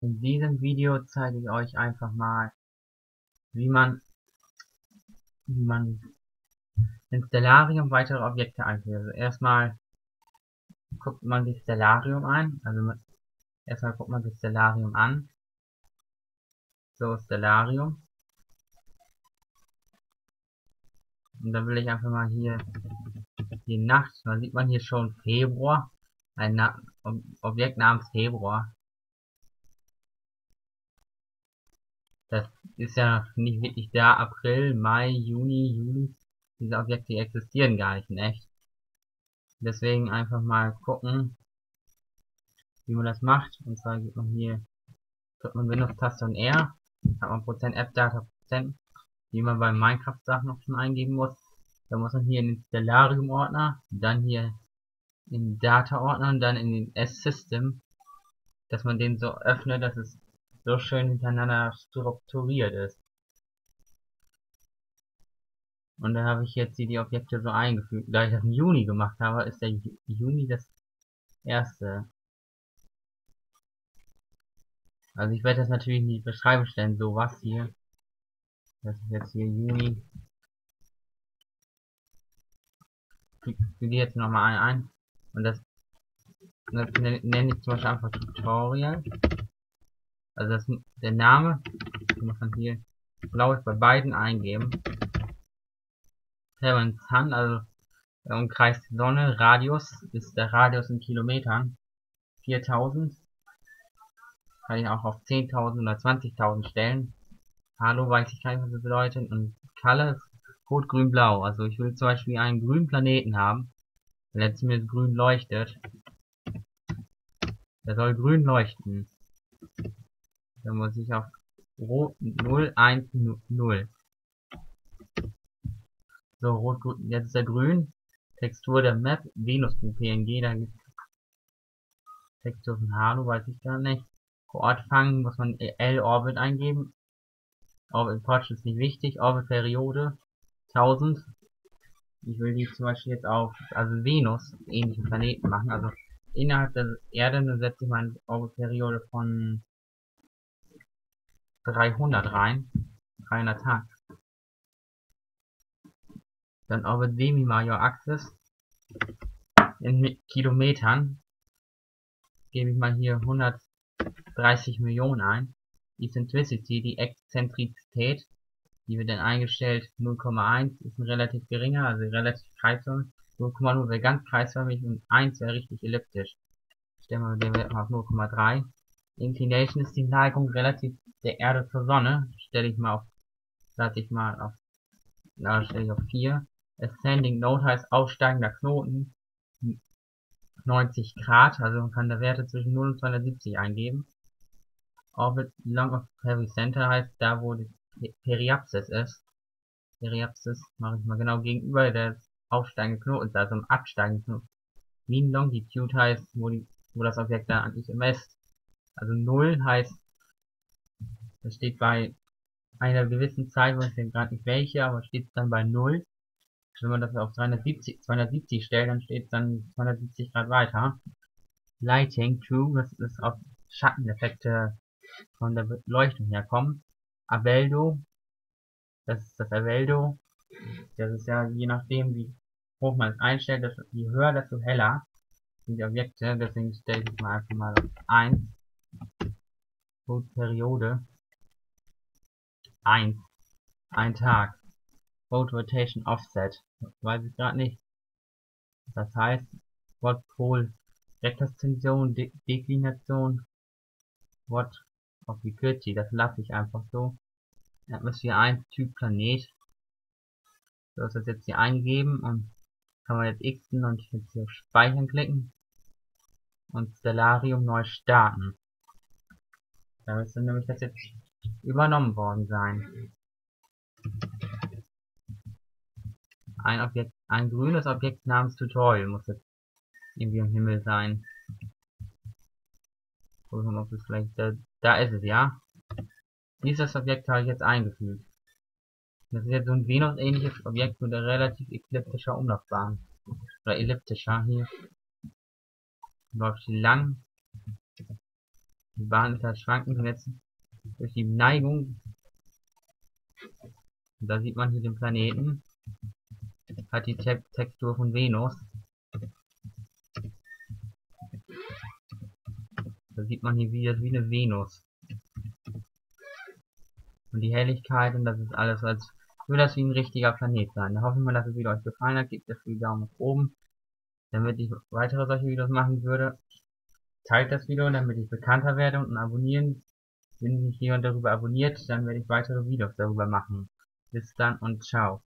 In diesem Video zeige ich euch einfach mal, wie man, wie man in Stellarium weitere Objekte einführt. Also erstmal guckt man sich Stellarium ein, also erstmal guckt man sich Stellarium an. So, Stellarium. Und dann will ich einfach mal hier die Nacht, da sieht man hier schon Februar, ein Na Objekt namens Februar. Das ist ja nicht wirklich da. April, Mai, Juni, Juli. Diese Objekte existieren gar nicht in echt. Deswegen einfach mal gucken, wie man das macht. Und zwar geht man hier, drückt man Windows-Taste und R, hat man Prozent App-Data Prozent, wie man bei Minecraft-Sachen noch schon eingeben muss. Da muss man hier in den Stellarium-Ordner, dann hier in den Data-Ordner und dann in den S-System, dass man den so öffnet, dass es so schön hintereinander strukturiert ist. Und dann habe ich jetzt hier die Objekte so eingefügt. Da ich das im Juni gemacht habe, ist der Juni das erste. Also ich werde das natürlich in die Beschreibung stellen, so was hier. Das ist jetzt hier Juni. Ich füge jetzt nochmal ein, Und das, das nenne ich zum Beispiel einfach Tutorial. Also das, der Name, muss man hier, glaube ich, bei beiden eingeben. Heaven Sun, also der Umkreis Sonne, Radius, ist der Radius in Kilometern. 4000. Kann ich auch auf 10.000 oder 20.000 stellen. Hallo weiß ich gar nicht, was das bedeutet. Und Color ist Rot, Grün, Blau. Also ich will zum Beispiel einen grünen Planeten haben, der zumindest grün leuchtet. Der soll grün leuchten. Dann muss ich auf Rot 0, 1, 0. So, rot, grün, jetzt ist er grün. Textur der Map, Venus PNG, da gibt Textur von Halo, weiß ich gar nicht. Ort fangen muss man L-Orbit eingeben. Orbit Potch ist nicht wichtig. Orbit Periode 1000. Ich will die zum Beispiel jetzt auf, also Venus, ähnlichen Planeten machen. Also innerhalb der Erde, dann setze ich meine Orbit Periode von 300 rein. 300 Tag. Dann Orbit Semi-Major Axis in Kilometern. Gebe ich mal hier 130 Millionen ein. Eccentricity, die Exzentrizität, die wird dann eingestellt 0,1 ist ein relativ geringer, also relativ kreisförmig. 0,0 wäre ganz kreisförmig und 1 wäre richtig elliptisch. Stellen wir den Wert auf 0,3. Inclination ist die Neigung relativ der Erde zur Sonne. Stelle ich mal auf, lasse ich mal auf, na, stelle ich auf 4. Ascending Node heißt aufsteigender Knoten. 90 Grad, also man kann da Werte zwischen 0 und 270 eingeben. Orbit Long of Heavy Center heißt da, wo die Periapsis ist. Periapsis mache ich mal genau gegenüber des aufsteigenden Knotens, also im absteigenden Knoten. Mean Longitude heißt, wo, die, wo das Objekt dann eigentlich misst. Also 0 heißt, das steht bei einer gewissen Zeit, weiß ich gerade nicht welche, aber steht dann bei 0. Wenn man das auf 370, 270 stellt, dann steht es dann 270 Grad weiter. Lighting True, das ist auf Schatteneffekte von der Beleuchtung herkommen. Abeldo, das ist das Abeldo. Das ist ja je nachdem, wie hoch man es einstellt, je höher, desto heller sind die Objekte. Deswegen stelle ich mal einfach mal auf 1. Periode 1. Ein Tag. Road Rotation Offset. Weiß ich gerade nicht. Das heißt, What Pol Rektaszension, De Deklination, What Obliquity, das lasse ich einfach so. Atmosphäre 1, Typ Planet. So ist das jetzt hier eingeben und kann man jetzt xen und jetzt hier auf Speichern klicken und Stellarium neu starten. Da müsste nämlich das jetzt übernommen worden sein. Ein Objekt, ein grünes Objekt namens Tutorial muss jetzt irgendwie im Himmel sein. Gucken ob es vielleicht, da, da ist es, ja. Dieses Objekt habe ich jetzt eingefügt. Das ist jetzt so ein Venus-ähnliches Objekt mit relativ ekliptischer Umlaufbahn. Oder elliptischer hier. Läuft lang. Die Bahn ist halt und jetzt durch die Neigung. Und da sieht man hier den Planeten. Hat die Te Textur von Venus. Da sieht man hier wieder wie eine Venus. Und die Helligkeit und das ist alles, als würde das wie ein richtiger Planet sein. Da hoffe ich mal, dass es wieder euch gefallen hat. Gebt dafür Daumen nach oben, damit ich weitere solche Videos machen würde. Teilt das Video, damit ich bekannter werde und abonnieren. Wenn mich jemand darüber abonniert, dann werde ich weitere Videos darüber machen. Bis dann und ciao.